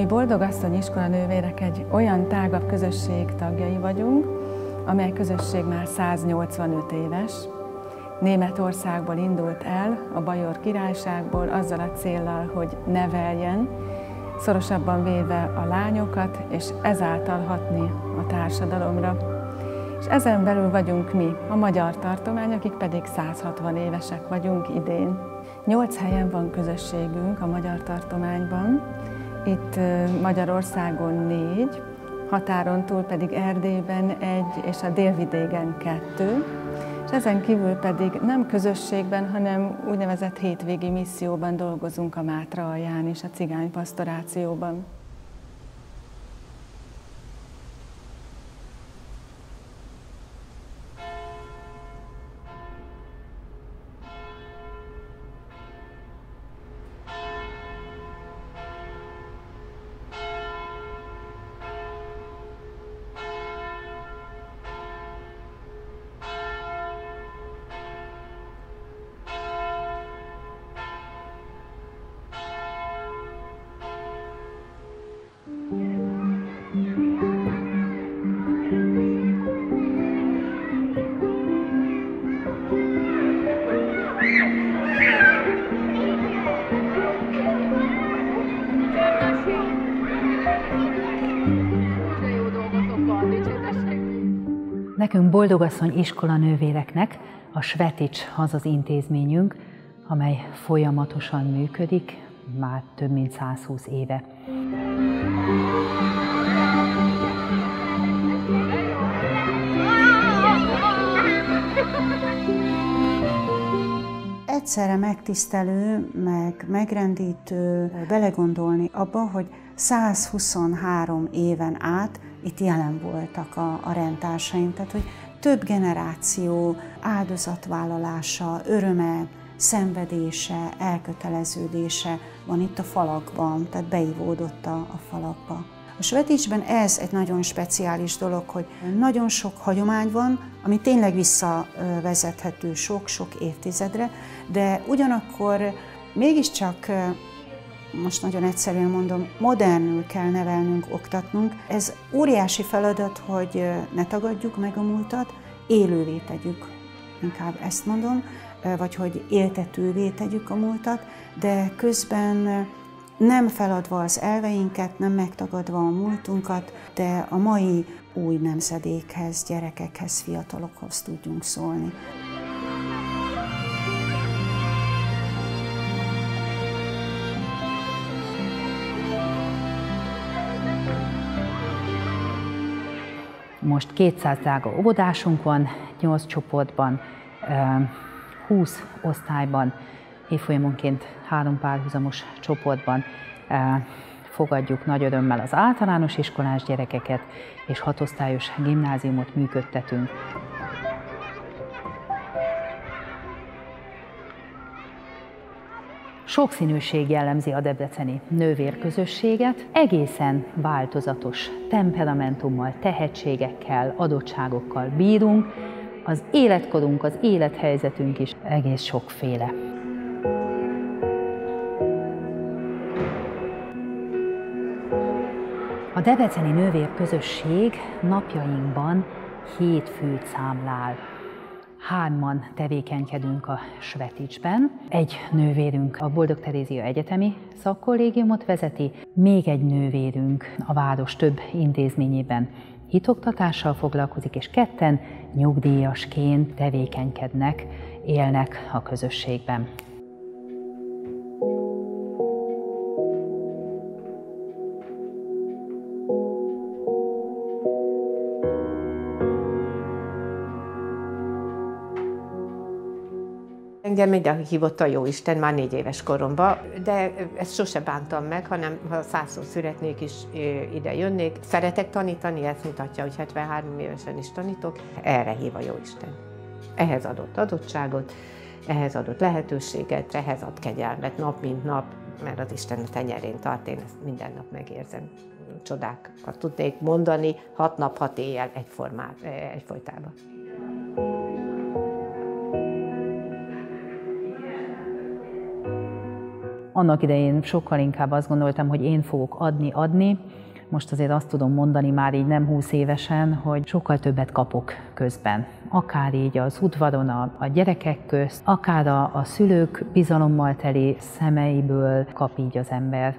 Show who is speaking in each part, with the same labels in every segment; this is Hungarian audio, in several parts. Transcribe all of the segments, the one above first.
Speaker 1: Mi Boldogasszony iskola nővérek egy olyan tágabb közösség tagjai vagyunk, amely közösség már 185 éves. Németországból indult el, a Bajor királyságból azzal a céllal, hogy neveljen, szorosabban véve a lányokat, és ezáltal hatni a társadalomra. És ezen belül vagyunk mi, a magyar tartomány, akik pedig 160 évesek vagyunk idén. Nyolc helyen van közösségünk a magyar tartományban, itt Magyarországon négy, határon túl pedig Erdélyben egy, és a délvidéken kettő, és ezen kívül pedig nem közösségben, hanem úgynevezett hétvégi misszióban dolgozunk a Mátra alján és a cigány
Speaker 2: Boldogasszony iskola nővéreknek a Svetics az az intézményünk, amely folyamatosan működik, már több mint 120 éve.
Speaker 3: Egyszerre megtisztelő, meg megrendítő belegondolni abba, hogy 123 éven át itt jelen voltak a, a rendtársaim, tehát hogy több generáció áldozatvállalása, öröme, szenvedése, elköteleződése van itt a falakban, tehát beivódott a, a falakba. A Sveticsben ez egy nagyon speciális dolog, hogy nagyon sok hagyomány van, ami tényleg visszavezethető sok-sok évtizedre, de ugyanakkor mégiscsak most nagyon egyszerűen mondom, modernül kell nevelnünk, oktatnunk. Ez óriási feladat, hogy ne tagadjuk meg a múltat, élővé tegyük, inkább ezt mondom, vagy hogy éltetővé tegyük a múltat, de közben nem feladva az elveinket, nem megtagadva a múltunkat, de a mai új nemzedékhez, gyerekekhez, fiatalokhoz tudjunk szólni.
Speaker 2: Most 200 drága óvodásunk van, 8 csoportban, 20 osztályban, évfolyamonként három párhuzamos csoportban fogadjuk nagy örömmel az általános iskolás gyerekeket, és hatosztályos gimnáziumot működtetünk. Sokszínűség jellemzi a debreceni nővérközösséget, egészen változatos temperamentummal, tehetségekkel, adottságokkal bírunk, az életkorunk, az élethelyzetünk is egész sokféle. A Debreceni Nővérközösség napjainkban hét főt számlál hárman tevékenykedünk a Sveticsben. Egy nővérünk a Boldog Terézia Egyetemi szakkollégiumot vezeti, még egy nővérünk a város több intézményében hitoktatással foglalkozik, és ketten nyugdíjasként tevékenykednek, élnek a közösségben.
Speaker 4: Engem ide hívott a Jóisten már négy éves koromban, de ezt sose bántam meg, hanem ha százszor születnék is ide jönnék. Szeretek tanítani, ezt mutatja, hogy 73 évesen is tanítok. Erre hív a Jóisten. Ehhez adott adottságot, ehhez adott lehetőséget, ehhez ad kegyelmet nap mint nap, mert az Isten a tenyerén tart, én ezt minden nap megérzem. Csodákat tudnék mondani, hat nap, hat éjjel egyformát, egyfolytában.
Speaker 2: Annak idején sokkal inkább azt gondoltam, hogy én fogok adni, adni, most azért azt tudom mondani már így nem 20 évesen, hogy sokkal többet kapok közben. Akár így az udvaron a, a gyerekek közt, akár a, a szülők bizalommal teli szemeiből kap így az ember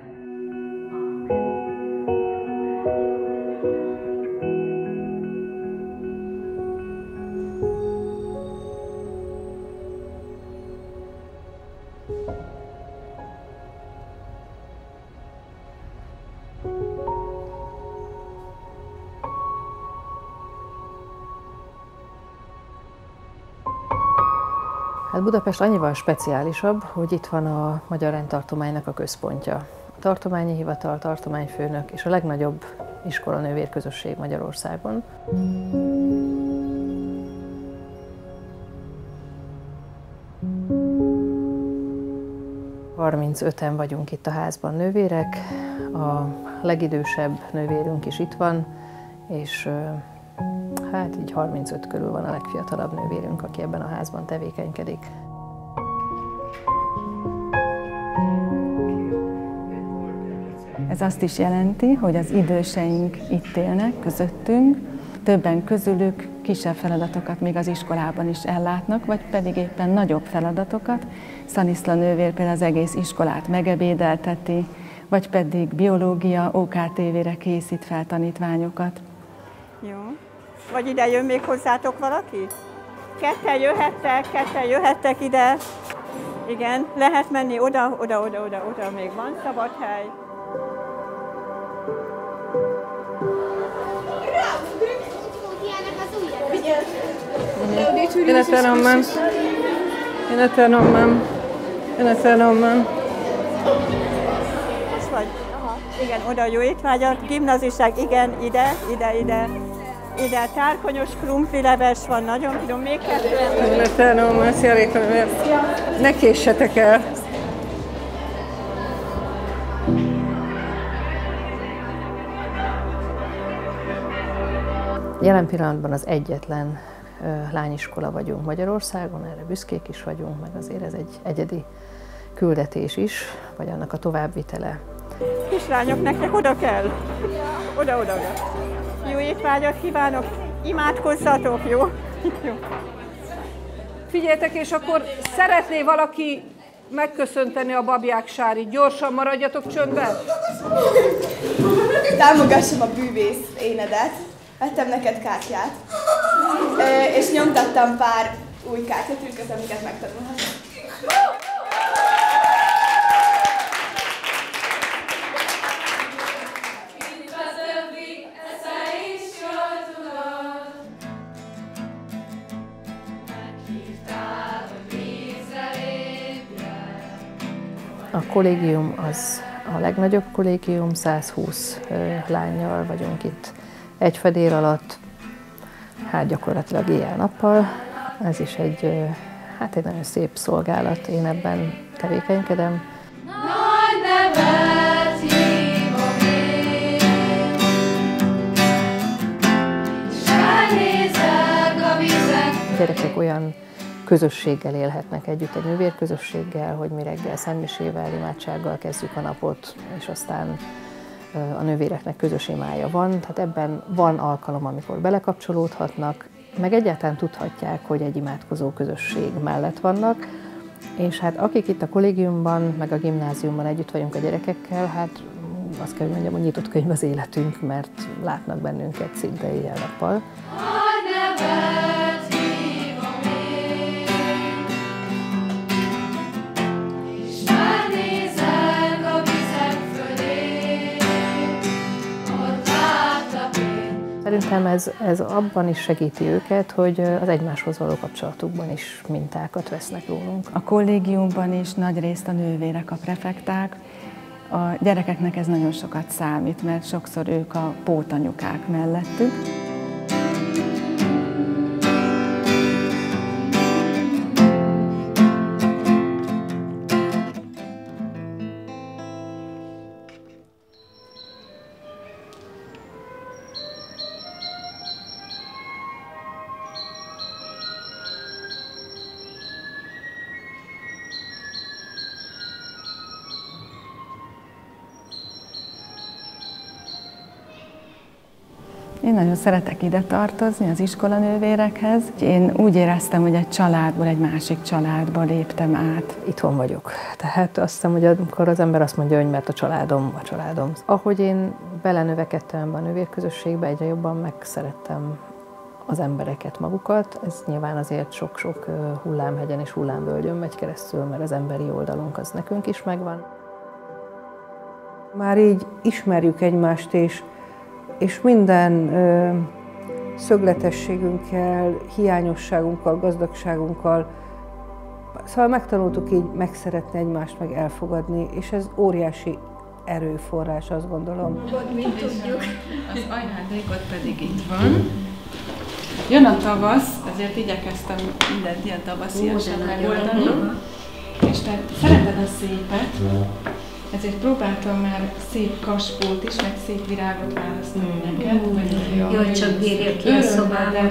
Speaker 5: Budapest annyival speciálisabb, hogy itt van a Magyar Rendtartománynak a központja. A tartományi hivatal, tartományfőnök és a legnagyobb iskolanővér közösség Magyarországon. 35-en vagyunk itt a házban nővérek, a legidősebb nővérünk is itt van, és hát így 35 körül van a legfiatalabb nővérünk, aki ebben a házban tevékenykedik.
Speaker 1: Ez azt is jelenti, hogy az időseink itt élnek közöttünk, többen közülük kisebb feladatokat még az iskolában is ellátnak, vagy pedig éppen nagyobb feladatokat. Szaniszla nővér például az egész iskolát megebédelteti, vagy pedig biológia, OKTV-re készít fel tanítványokat.
Speaker 6: Jó. Vagy ide jön még hozzátok valaki? Ketten jöhettek, ketten jöhettek ide. Igen, lehet menni oda, oda, oda, oda, oda, még van szabad hely.
Speaker 7: In eternam In eternam In eternam
Speaker 6: vagy? Aha. Igen, oda jó étvágyat. Gimnazisták, igen, ide, ide, ide. Ide tárkonyos krumplileves van, nagyon finom, még kettő.
Speaker 7: In eternam Ne késsetek el.
Speaker 5: Jelen pillanatban az egyetlen lányiskola vagyunk Magyarországon, erre büszkék is vagyunk, meg azért ez egy egyedi küldetés is, vagy annak a továbbvitele.
Speaker 6: Kislányok, nektek oda kell? Oda, oda, oda. Étvágyat kívánok, imádkozzatok, jó? jó.
Speaker 7: Figyeljetek, és akkor szeretné valaki megköszönteni a babják sári. Gyorsan maradjatok csöndben.
Speaker 8: Támogassam a bűvész énedet vettem neked kártyát, és nyomtattam pár új kártyatürköt, amiket megtanulhatsz.
Speaker 5: Kollégium az a legnagyobb kollégium, 120 lányjal vagyunk itt egy fedél alatt, hát gyakorlatilag éjjel-nappal. Ez is egy, hát egy nagyon szép szolgálat, én ebben tevékenykedem. gyerekek olyan közösséggel élhetnek együtt, egy nővérközösséggel, hogy mi reggel szentmisével, imádsággal kezdjük a napot, és aztán a nővéreknek közös imája van, tehát ebben van alkalom, amikor belekapcsolódhatnak, meg egyáltalán tudhatják, hogy egy imádkozó közösség mellett vannak, és hát akik itt a kollégiumban, meg a gimnáziumban együtt vagyunk a gyerekekkel, hát azt kell, hogy mondjam, hogy nyitott könyv az életünk, mert látnak bennünket szinte éjjel-nappal. Szerintem ez, ez abban is segíti őket, hogy az egymáshoz való kapcsolatukban is mintákat vesznek rólunk.
Speaker 1: A kollégiumban is nagy részt a nővérek a prefekták. A gyerekeknek ez nagyon sokat számít, mert sokszor ők a pótanyukák mellettük. Én nagyon szeretek ide tartozni, az iskolanővérekhez. Én úgy éreztem, hogy egy családból egy másik családba léptem át.
Speaker 5: Itthon vagyok. Tehát azt hiszem, hogy amikor az ember azt mondja, hogy mert a családom, a családom. Ahogy én belenövekedtem a nővérközösségbe, egyre jobban megszerettem az embereket magukat. Ez nyilván azért sok-sok hullámhegyen és hullámvölgyön megy keresztül, mert az emberi oldalunk az nekünk is megvan.
Speaker 9: Már így ismerjük egymást, és, és minden ö, szögletességünkkel, hiányosságunkkal, gazdagságunkkal, szóval megtanultuk így megszeretni egymást, meg elfogadni, és ez óriási erőforrás, azt gondolom.
Speaker 1: Mint tudjuk. Az ajándékot pedig itt van. Jön a tavasz, ezért igyekeztem mindent ilyen tavasziasan megoldani. És te szereted a szépet, ezért próbáltam már szép kaspót is, meg szép virágot választani mm. neked.
Speaker 10: Hogy Jól csak bírja ki a szobába.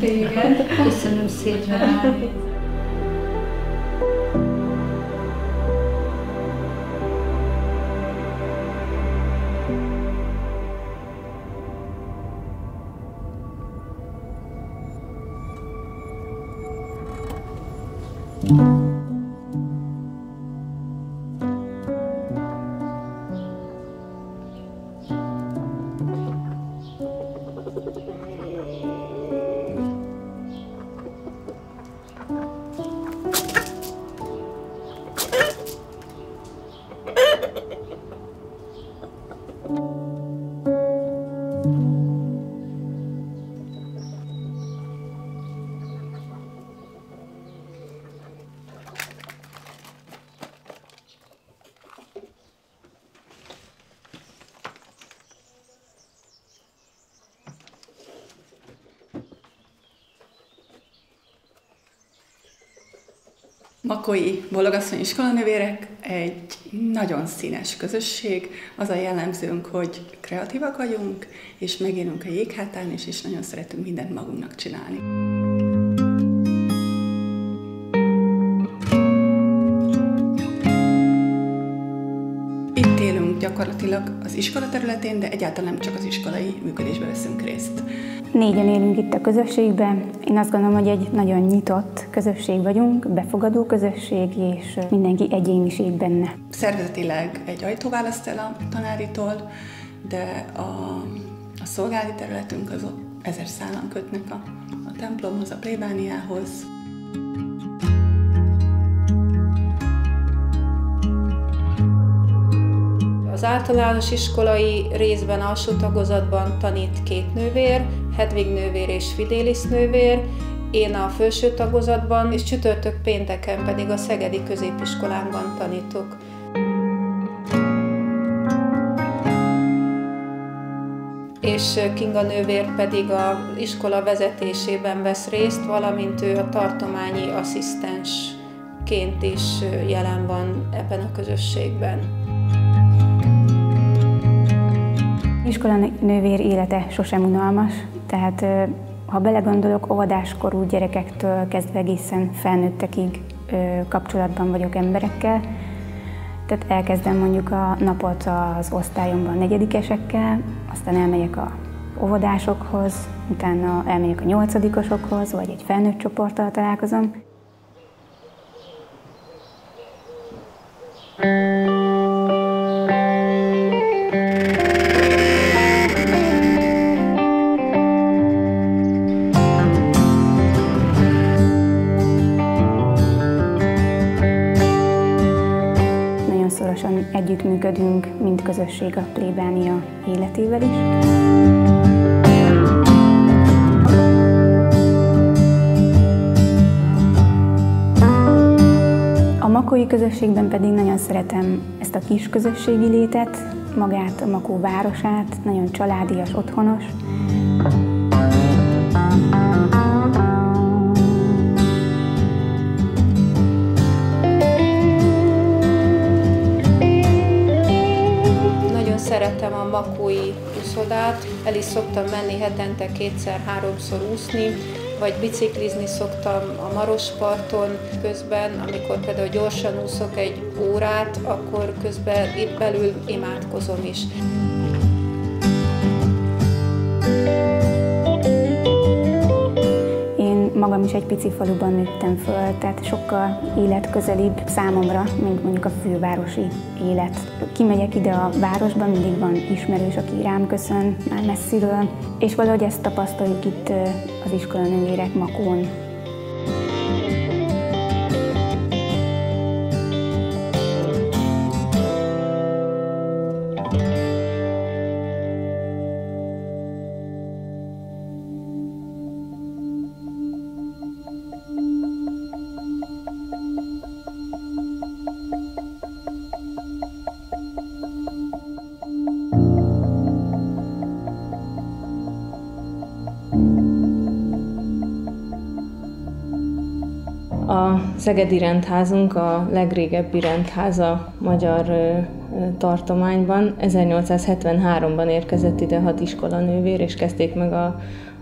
Speaker 1: téged.
Speaker 10: Köszönöm szépen. Thank you.
Speaker 11: Makói Bologasszony iskolanővérek egy nagyon színes közösség. Az a jellemzőnk, hogy kreatívak vagyunk, és megélünk a jéghátán, és, és nagyon szeretünk mindent magunknak csinálni. Gyakorlatilag az iskola területén, de egyáltalán nem csak az iskolai működésbe veszünk részt.
Speaker 12: Négyen élünk itt a közösségben. Én azt gondolom, hogy egy nagyon nyitott közösség vagyunk, befogadó közösség, és mindenki egyéniség benne.
Speaker 11: Szervezetileg egy ajtó választ el a tanáritól, de a, a szolgálati területünk az ezer szállan kötnek a, a templomhoz, a plébániához.
Speaker 13: Az általános iskolai részben alsó tagozatban tanít két nővér, Hedvig nővér és Fidélis nővér, én a felső tagozatban, és csütörtök pénteken pedig a Szegedi középiskolánban tanítok. és Kinga nővér pedig a iskola vezetésében vesz részt, valamint ő a tartományi asszisztensként is jelen van ebben a közösségben.
Speaker 12: Iskola nővér élete sosem unalmas, tehát ha belegondolok, óvodáskorú gyerekektől kezdve egészen felnőttekig kapcsolatban vagyok emberekkel, tehát elkezdem mondjuk a napot az osztályomban negyedikesekkel, aztán elmegyek a óvodásokhoz, utána elmegyek a nyolcadikosokhoz, vagy egy felnőtt csoporttal találkozom. Együttműködünk, mint közösség a plébánia életével is. A makói közösségben pedig nagyon szeretem ezt a kis közösségi létet, magát a Makó városát, nagyon családias, otthonos.
Speaker 13: Szeretem a makói úszodát, el is szoktam menni hetente kétszer-háromszor úszni, vagy biciklizni szoktam a Marosparton közben, amikor például gyorsan úszok egy órát, akkor közben itt belül imádkozom is.
Speaker 12: Magam is egy pici faluban nőttem föl, tehát sokkal életközelibb számomra, mint mondjuk a fővárosi élet. Kimegyek ide a városba, mindig van ismerős, aki rám köszön már messziről, és valahogy ezt tapasztaljuk itt az iskolanővérek Makón.
Speaker 14: Szegedi Rendházunk a legrégebbi rendháza magyar tartományban. 1873-ban érkezett ide hat iskolanővér, és kezdték meg a,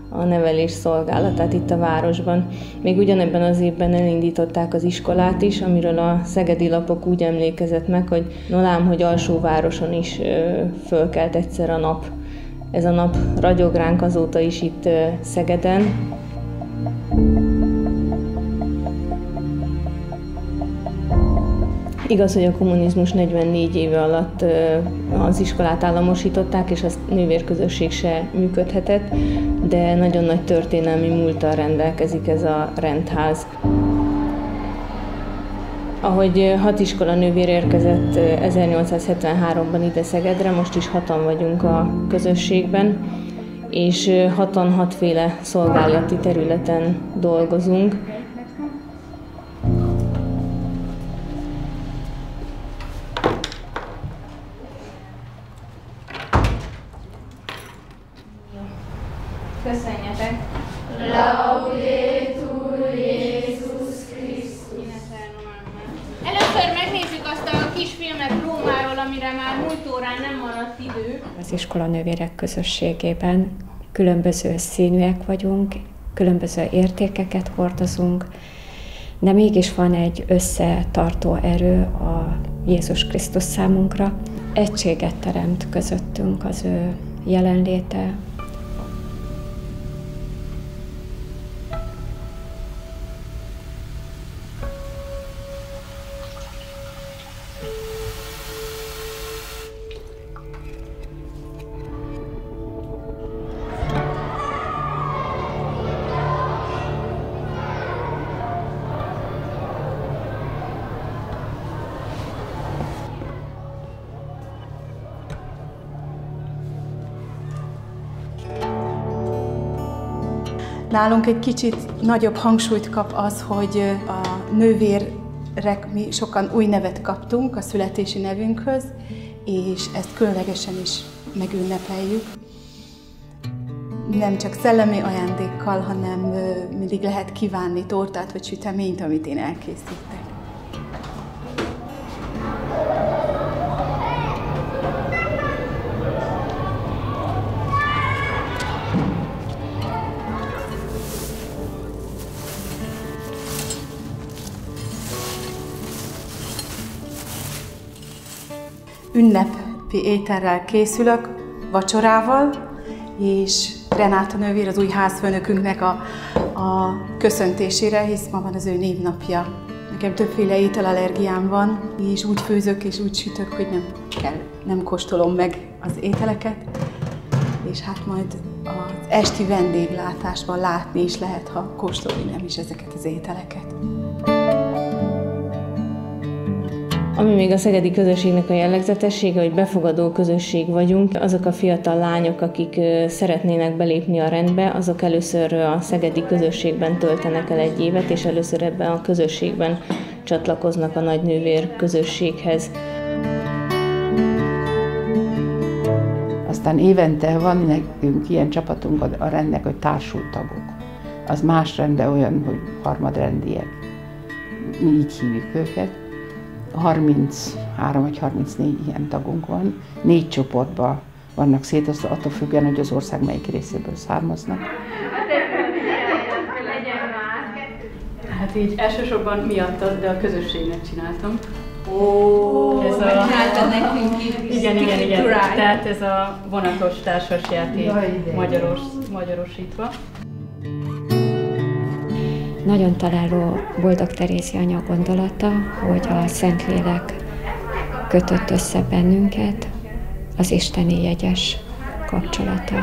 Speaker 14: a nevelés szolgálatát itt a városban. Még ugyanebben az évben elindították az iskolát is, amiről a szegedi lapok úgy emlékezett meg, hogy nolám, hogy alsóvároson is fölkelt egyszer a nap. Ez a nap ragyog ránk azóta is itt Szegeden. Igaz, hogy a kommunizmus 44 éve alatt az iskolát államosították, és a nővérközösség se működhetett, de nagyon nagy történelmi múltal rendelkezik ez a rendház. Ahogy hat iskola nővér érkezett 1873-ban ide Szegedre, most is hatan vagyunk a közösségben, és hatan hatféle szolgálati területen dolgozunk.
Speaker 15: Köszönjetek!
Speaker 16: Laudetur Jézus Krisztus!
Speaker 15: Először megnézzük azt a kis filmet Rómáról, amire már múlt órán nem maradt idő.
Speaker 17: Az iskolanővérek közösségében különböző színűek vagyunk, különböző értékeket hordozunk, de mégis van egy összetartó erő a Jézus Krisztus számunkra. Egységet teremt közöttünk az ő jelenléte,
Speaker 18: Nálunk egy kicsit nagyobb hangsúlyt kap az, hogy a nővérek mi sokan új nevet kaptunk a születési nevünkhöz, és ezt különlegesen is megünnepeljük. Nem csak szellemi ajándékkal, hanem mindig lehet kívánni tortát vagy süteményt, amit én elkészítek. Ünnepi ételrel készülök, vacsorával, és Renáta nővér az új házfőnökünknek a, a köszöntésére, hisz ma van az ő névnapja. Nekem többféle ételallergiám van, és úgy főzök és úgy sütök, hogy nem kell, nem kóstolom meg az ételeket, és hát majd az esti vendéglátásban látni is lehet, ha kóstolni nem is ezeket az ételeket.
Speaker 14: Ami még a szegedi közösségnek a jellegzetessége, hogy befogadó közösség vagyunk. Azok a fiatal lányok, akik szeretnének belépni a rendbe, azok először a szegedi közösségben töltenek el egy évet, és először ebben a közösségben csatlakoznak a nagynővér közösséghez.
Speaker 19: Aztán évente van nekünk ilyen csapatunk a rendnek, hogy társultagok. Az más rende olyan, hogy harmadrendiek. Mi így hívjuk őket 33 vagy 34 ilyen tagunk van. Négy csoportban vannak szétosztva, attól függően, hogy az ország melyik részéből származnak.
Speaker 20: Hát így elsősorban miattad, de a közösségnek csináltam. Ó, ez a...
Speaker 10: nekünk is.
Speaker 20: Igen, igen, igen. Tehát ez a vonatos társasjáték magyaros, magyarosítva.
Speaker 17: Nagyon találó Boldog Terézi anya gondolata, hogy a Szentlélek kötött össze bennünket, az isteni jegyes kapcsolata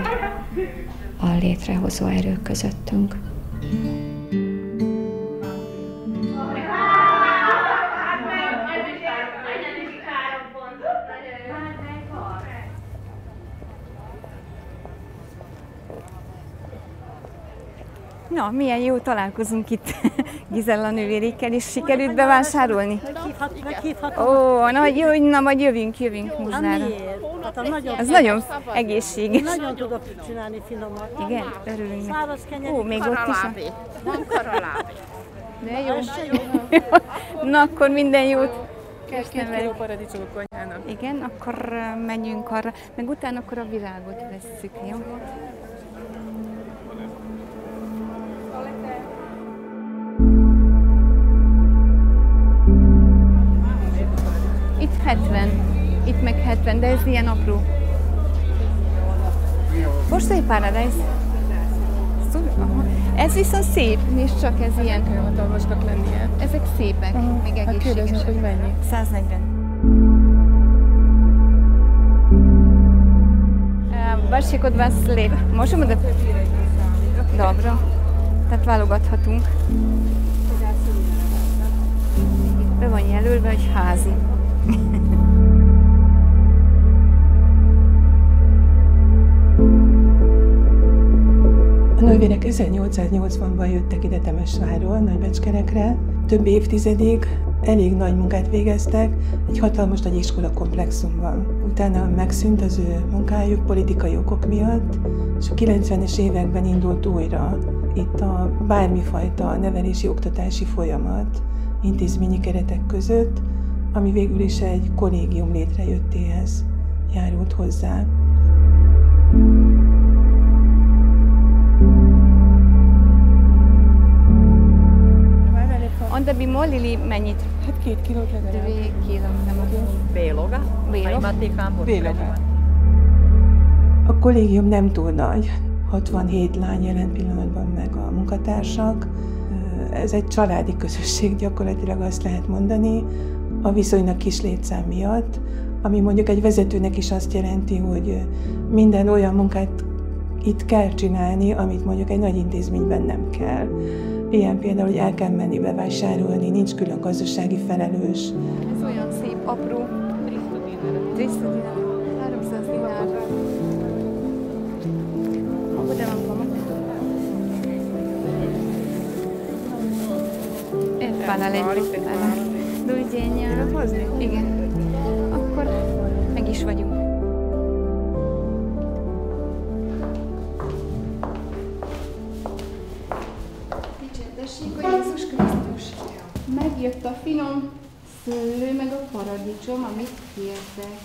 Speaker 17: a létrehozó erők közöttünk.
Speaker 21: Na, milyen jó találkozunk itt Gizella nővérékkel, és sikerült bevásárolni? Ó, na, majd, jó, na, majd jövünk, jövünk Muzsnára.
Speaker 22: Hát nagyon
Speaker 21: Ez nagyon egészséges.
Speaker 22: Nagyon tudok csinálni finomat.
Speaker 21: Igen, örülünk. Ó, még ott is.
Speaker 22: Van karalábé.
Speaker 21: De jó.
Speaker 22: Ez.
Speaker 21: Na, akkor minden jót.
Speaker 22: Két
Speaker 21: Köszönöm.
Speaker 22: kiló
Speaker 21: paradicsomot konyhának. Igen, akkor menjünk arra, meg utána akkor a virágot vesszük, jó? Itt 70, itt meg 70, de ez ilyen apró. Postai Paradise. Ez viszont szép, nézd csak, ez ilyen. Kell hatalmasnak lennie. Ezek szépek,
Speaker 22: Aha.
Speaker 21: még
Speaker 22: Hát
Speaker 21: egészségesek.
Speaker 22: kérdezzük, hogy mennyi?
Speaker 21: 140. Varsik od vas lep. Možemo da... Dobro. Tehát válogathatunk. Be van jelölve, hogy házi.
Speaker 23: A nővérek 1880-ban jöttek ide Temesvárról, Nagybecskerekre. Több évtizedig elég nagy munkát végeztek egy hatalmas nagy iskola komplexumban. Utána megszűnt az ő munkájuk politikai okok miatt, és a 90-es években indult újra itt a bármifajta nevelési oktatási folyamat intézményi keretek között, ami végül is egy kollégium létrejöttéhez járult hozzá.
Speaker 21: Onda bi molili mennyit?
Speaker 22: Hát két kilót legalább.
Speaker 21: Dve kilo.
Speaker 22: Béloga?
Speaker 21: Béloga?
Speaker 23: Béloga. A kollégium nem túl nagy. 67 lány jelen pillanatban meg a munkatársak. Ez egy családi közösség, gyakorlatilag azt lehet mondani, a viszonylag kis létszám miatt, ami mondjuk egy vezetőnek is azt jelenti, hogy minden olyan munkát itt kell csinálni, amit mondjuk egy nagy intézményben nem kell. Ilyen például, hogy el kell menni bevásárolni, nincs külön gazdasági felelős.
Speaker 21: Ez olyan szép, apró. 300 dinár. 300 dinár. Bude vám pomoct? Ledru. Doviděnia. Igen. Akkor meg is vagyunk.
Speaker 18: Dicsértessék a Jézus Krisztus! Megjött a finom szőlő, meg a paradicsom, amit kértek.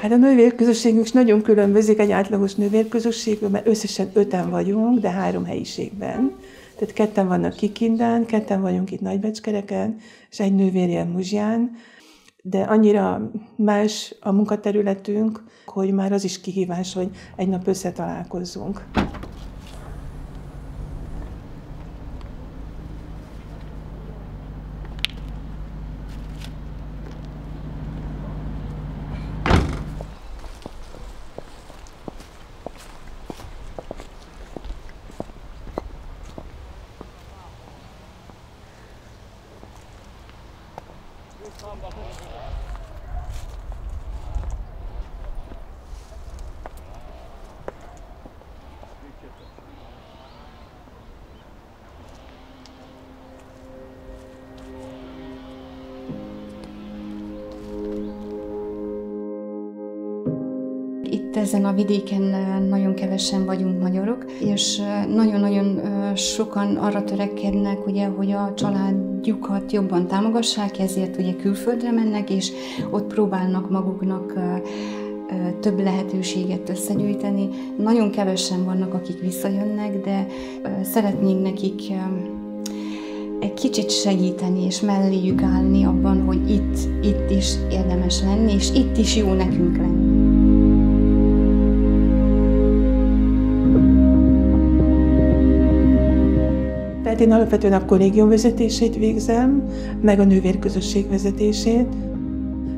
Speaker 23: Hát a nővérközösségünk is nagyon különbözik egy átlagos nővérközösségből, mert összesen öten vagyunk, de három helyiségben. Tehát ketten vannak Kikindán, ketten vagyunk itt Nagybecskereken, és egy nővér ilyen Muzsján, de annyira más a munkaterületünk, hogy már az is kihívás, hogy egy nap összetalálkozzunk.
Speaker 24: Itt ezen a vidéken nagyon kevesen vagyunk magyarok, és nagyon-nagyon sokan arra törekednek, ugye, hogy a családjukat jobban támogassák, ezért ugye külföldre mennek, és ott próbálnak maguknak több lehetőséget összegyűjteni. Nagyon kevesen vannak, akik visszajönnek, de szeretnénk nekik egy kicsit segíteni és melléjük állni abban, hogy itt, itt is érdemes lenni, és itt is jó nekünk lenni.
Speaker 23: Tehát Hát én alapvetően a kollégium vezetését végzem, meg a nővérközösség vezetését.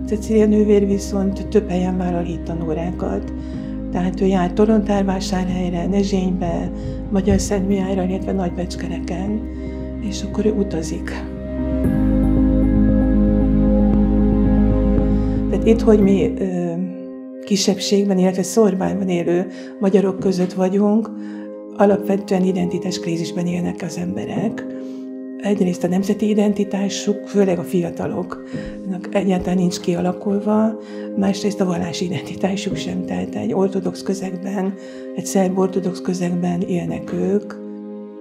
Speaker 23: Cecília nővér viszont több helyen vállal hittanórákat. Tehát ő jár Torontárvásárhelyre, Nezsénybe, Magyar Szentmihályra, illetve Nagybecskereken, és akkor ő utazik. Tehát itt, hogy mi kisebbségben, illetve szorbányban élő magyarok között vagyunk, alapvetően identitás krízisben élnek az emberek. Egyrészt a nemzeti identitásuk, főleg a fiataloknak egyáltalán nincs kialakulva, másrészt a vallási identitásuk sem, tehát egy ortodox közegben, egy szerb ortodox közegben élnek ők.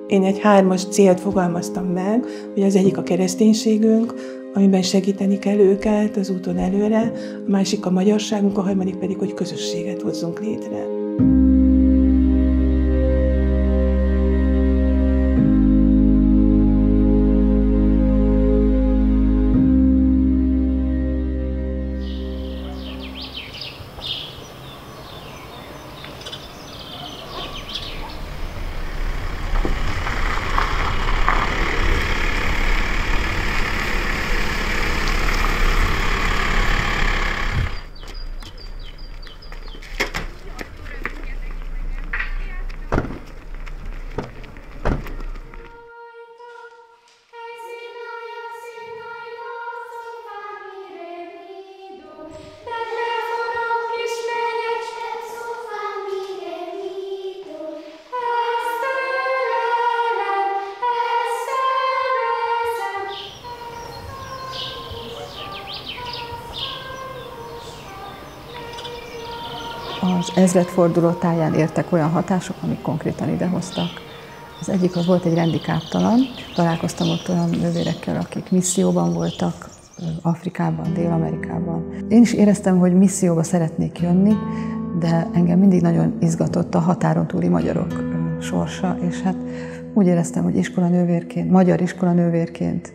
Speaker 23: Én egy hármas célt fogalmaztam meg, hogy az egyik a kereszténységünk, amiben segíteni kell őket az úton előre, a másik a magyarságunk, a harmadik pedig, hogy közösséget hozzunk létre.
Speaker 25: Ezredforduló táján értek olyan hatások, amik konkrétan idehoztak. Az egyik az volt egy rendi káptalan, találkoztam ott olyan nővérekkel, akik misszióban voltak, Afrikában, Dél-Amerikában. Én is éreztem, hogy misszióba szeretnék jönni, de engem mindig nagyon izgatott a határon túli magyarok sorsa, és hát úgy éreztem, hogy iskolanővérként, magyar iskolanővérként,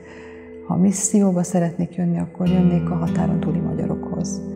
Speaker 25: ha misszióba szeretnék jönni, akkor jönnék a határon túli magyarokhoz.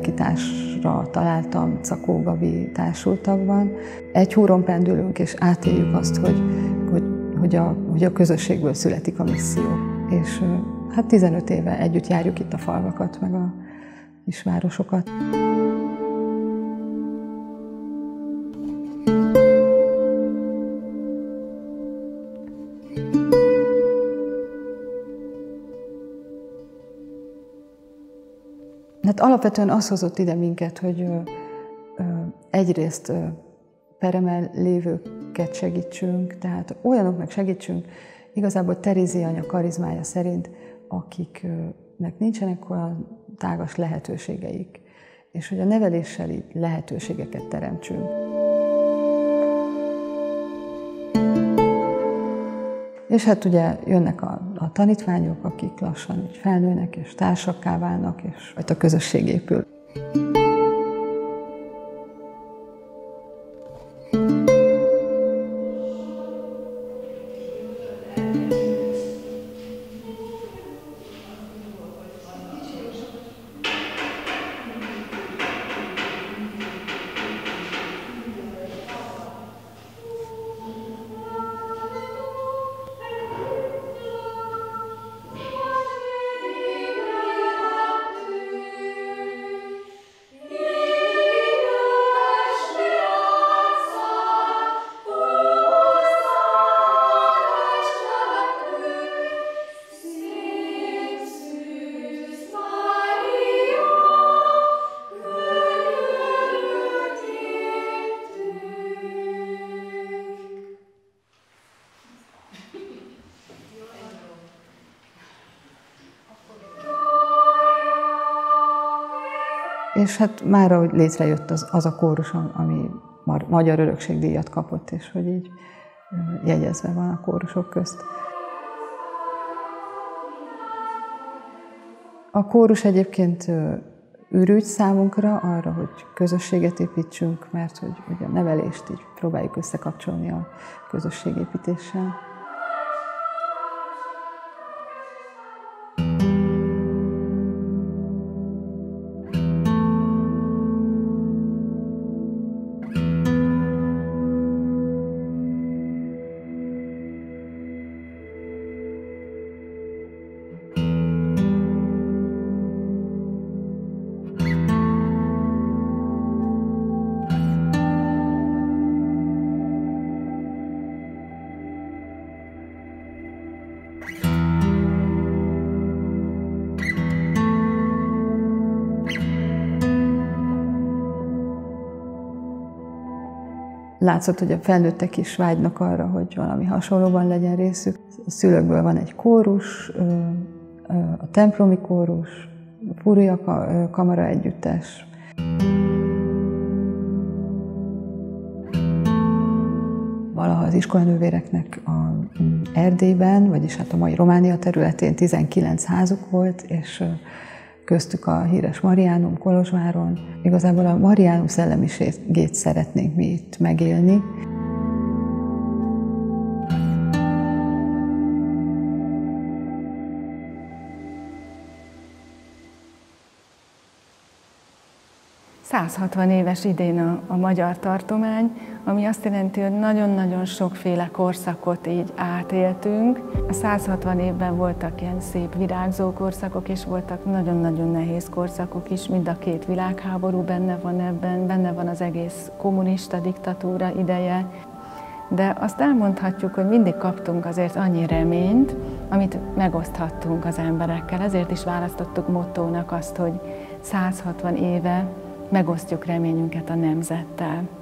Speaker 25: szellemi lelkitársra találtam Cakó Gabi társultakban. Egy húron pendülünk, és átéljük azt, hogy, hogy, hogy, a, hogy a közösségből születik a misszió. És hát 15 éve együtt járjuk itt a falvakat, meg a kisvárosokat. Hát alapvetően az hozott ide minket, hogy egyrészt peremel lévőket segítsünk, tehát olyanoknak segítsünk, igazából Terézi anya karizmája szerint, akiknek nincsenek olyan tágas lehetőségeik, és hogy a neveléssel így lehetőségeket teremtsünk. És hát ugye jönnek a, a tanítványok, akik lassan így felnőnek és társakká válnak, és a közösség épül. És hát már hogy létrejött az, az a kórus, ami Magyar Örökségdíjat kapott, és hogy így jegyezve van a kórusok közt. A kórus egyébként ürügy számunkra arra, hogy közösséget építsünk, mert hogy ugye a nevelést így próbáljuk összekapcsolni a közösségépítéssel. Látszott, hogy a felnőttek is vágynak arra, hogy valami hasonlóban legyen részük. A szülőkből van egy kórus, a templomi kórus, a Fúria Kamara Együttes. Valaha az iskolanővéreknek a Erdélyben, vagyis hát a mai Románia területén 19 házuk volt, és köztük a híres Mariánum Kolozsváron. Igazából a Mariánum szellemiségét szeretnénk mi itt megélni.
Speaker 1: 160 éves idén a, a magyar tartomány, ami azt jelenti, hogy nagyon-nagyon sokféle korszakot így átéltünk. A 160 évben voltak ilyen szép virágzó korszakok, és voltak nagyon-nagyon nehéz korszakok is, mind a két világháború benne van ebben, benne van az egész kommunista diktatúra ideje, de azt elmondhatjuk, hogy mindig kaptunk azért annyi reményt, amit megoszthattunk az emberekkel. Ezért is választottuk mottónak azt, hogy 160 éve megosztjuk reményünket a nemzettel.